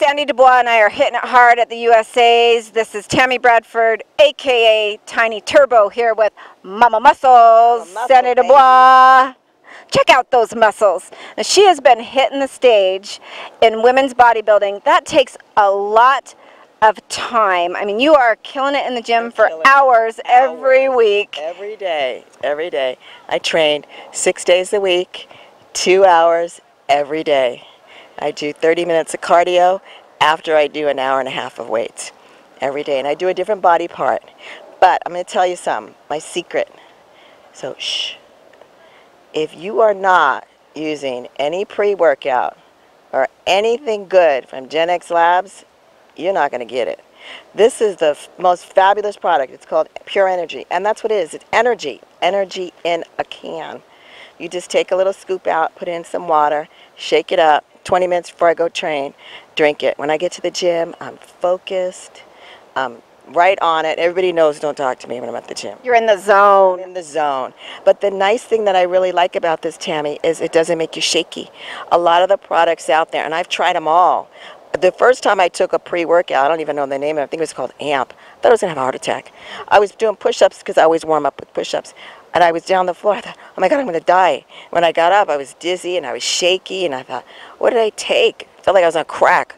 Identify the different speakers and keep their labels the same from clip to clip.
Speaker 1: Sandie Dubois and I are hitting it hard at the USA's. This is Tammi Bradford, aka Tiny Turbo, here with Mama Muscles,
Speaker 2: Mama Muscle,
Speaker 1: Sandie
Speaker 2: baby.
Speaker 1: Dubois. Check out those muscles. Now, she has been hitting the stage in women's bodybuilding. That takes a lot of time. I mean, you are killing it in the gym
Speaker 2: I'm
Speaker 1: for
Speaker 2: it.
Speaker 1: hours every
Speaker 2: Hours.
Speaker 1: week.
Speaker 2: Every day, every day. I train six days a week, two hours every day. I do 30 minutes of cardio after I do an hour and a half of weights every day. And I do a different body part. But I'm going to tell you some, my secret. So, shh. If you are not using any pre workout or anything good from Gen X Labs, you're not going to get it. This is the most fabulous product. It's called Pure Energy, and that's what it is. It's energy, energy in a can. You just take a little scoop out, put in some water, shake it up. 20 minutes before I go train, drink it. When I get to the gym, I'm focused. I'm right on it. Everybody knows don't talk to me when I'm at the gym.
Speaker 1: You're in the
Speaker 2: I'm
Speaker 1: zone.
Speaker 2: in the zone. But the nice thing that I really like about this, Tammi, is it doesn't make you shaky. A lot of the products out there, and I've tried them all. The first time I took a pre-workout, I don't even know the name of it. I think it was called AMP. I thought I was gonna have a heart attack. I was doing push-ups because I always warm up with push-ups, and I was down the floor. I thought, oh my God, I'm gonna die. When I got up, I was dizzy and I was shaky, and I thought, what did I take? I felt like I was on crack.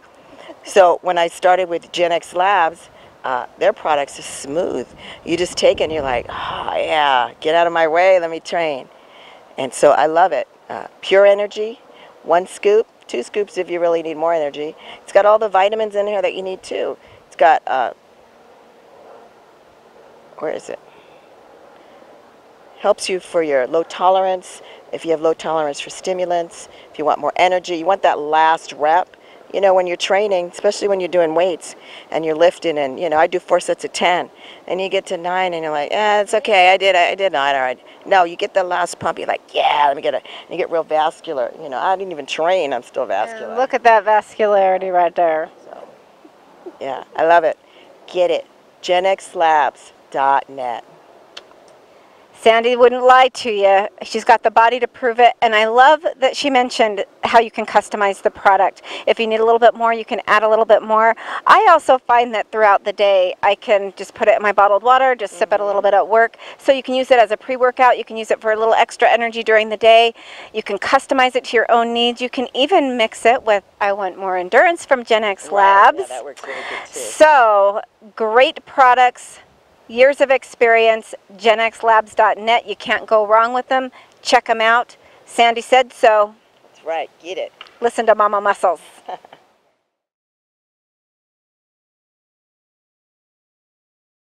Speaker 2: So when I started with Gen X Labs, uh, their products are smooth. You just take it and you're like, oh yeah, get out of my way, let me train. And so I love it. Uh, pure energy, one scoop, two scoops if you really need more energy. It's got all the vitamins in here that you need too. It's got, uh, where is it? Helps you for your low tolerance, if you have low tolerance for stimulants, if you want more energy, you want that last rep. You know, when you're training, especially when you're doing weights and you're lifting, and you know, I do four sets of 10, and you get to nine, and you're like, eh, it's okay, I did, I did nine, all right. No, you get the last pump, you're like, yeah, let me get it. And you get real vascular. You know, I didn't even train, I'm still vascular.
Speaker 1: Look at that vascularity right there.
Speaker 2: So, yeah, I love it. Get it. GenXLabs.net.
Speaker 1: Sandie wouldn't lie to you. She's got the body to prove it. And I love that she mentioned how you can customize the product. If you need a little bit more, you can add a little bit more. I also find that throughout the day, I can just put it in my bottled water, just sip it a little bit at work. So you can use it as a pre workout. You can use it for a little extra energy during the day. You can customize it to your own needs. You can even mix it with I Want More Endurance from Gen X Labs.
Speaker 2: Yeah, that works really good too.
Speaker 1: So, great products, years of experience, genxlabs.net. You can't go wrong with them. Check them out. Sandie said so.
Speaker 2: That's right. Get it.
Speaker 1: Listen to Mama Muscles.